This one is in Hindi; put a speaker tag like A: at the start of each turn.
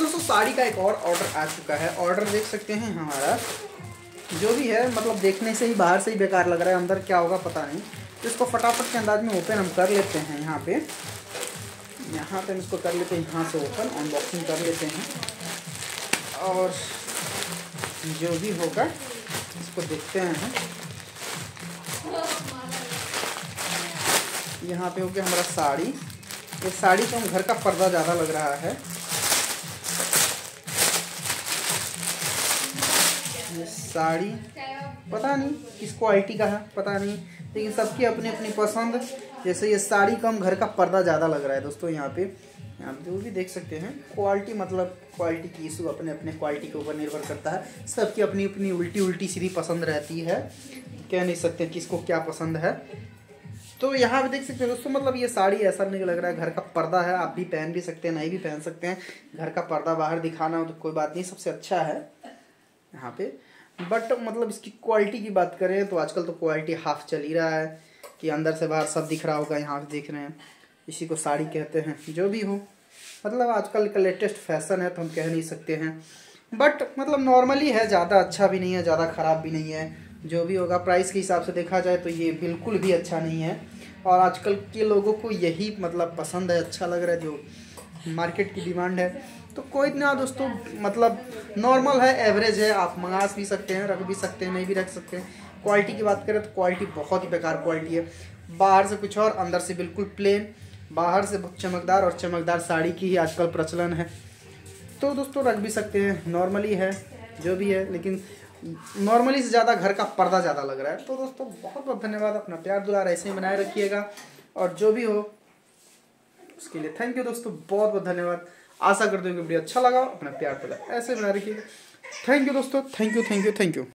A: दोस्तों साड़ी का एक और ऑर्डर आ चुका है। ऑर्डर देख सकते हैं हमारा। जो भी है मतलब देखने से ही, बाहर से ही बेकार लग रहा है, अंदर क्या होगा पता नहीं। तो इसको फटाफट के अंदाज में ओपन हम कर लेते हैं यहाँ पे। यहाँ पे हम इसको कर लेते हैं, यहाँ से ओपन अनबॉक्सिंग कर लेते हैं। और जो भी होगा, इसको देखते हैं यहाँ पे हो गया हमारा साड़ी। ये साड़ी तो हम घर का पर्दा ज़्यादा लग रहा है। साड़ी, पता नहीं किस क्वालिटी का है, पता नहीं, लेकिन सबकी अपनी अपनी पसंद। जैसे ये साड़ी कम घर का पर्दा ज़्यादा लग रहा है दोस्तों यहाँ पे। यहाँ पे जो भी देख सकते हैं क्वालिटी मतलब क्वालिटी की इशू अपने अपने क्वालिटी के ऊपर निर्भर करता है। सबकी अपनी अपनी उल्टी उल्टी सीधी पसंद रहती है। कह नहीं सकते किसको क्या पसंद है। तो यहाँ पे देख सकते हैं दोस्तों मतलब ये साड़ी ऐसा नहीं लग रहा है, घर का पर्दा है, आप भी पहन भी सकते हैं, नहीं भी पहन सकते हैं। घर का पर्दा बाहर दिखाना हो तो कोई बात नहीं, सबसे अच्छा है। यहाँ पे बट मतलब इसकी क्वालिटी की बात करें तो आजकल तो क्वालिटी हाफ़ चल ही रहा है कि अंदर से बाहर सब दिख रहा होगा, यहाँ देख रहे हैं। इसी को साड़ी कहते हैं, जो भी हो। मतलब आजकल का लेटेस्ट फ़ैशन है तो हम कह नहीं सकते हैं। बट मतलब नॉर्मली है, ज़्यादा अच्छा भी नहीं है, ज़्यादा ख़राब भी नहीं है। जो भी होगा प्राइस के हिसाब से देखा जाए तो ये बिल्कुल भी अच्छा नहीं है। और आजकल के लोगों को यही मतलब पसंद है अच्छा लग रहा है जो मार्केट की डिमांड है। तो कोई इतना दोस्तों मतलब नॉर्मल है एवरेज है, आप मंगा भी सकते हैं, रख भी सकते हैं, नहीं भी रख सकते हैं। क्वालिटी की बात करें तो क्वालिटी बहुत ही बेकार क्वालिटी है। बाहर से कुछ और, अंदर से बिल्कुल प्लेन बाहर से बहुत चमकदार और चमकदार साड़ी की ही आजकल प्रचलन है। तो दोस्तों रख भी सकते हैं नॉर्मली है, जो भी है, लेकिन नॉर्मली से ज़्यादा घर का पर्दा ज़्यादा लग रहा है। तो दोस्तों बहुत बहुत धन्यवाद, अपना प्यार दुलार ऐसे ही बनाए रखिएगा। और जो भी हो उसके लिए थैंक यू दोस्तों, बहुत बहुत धन्यवाद। आशा करते हो कि वीडियो अच्छा लगा, अपना प्यार पता ऐसे बना रखिए। थैंक यू दोस्तों thank you thank you thank you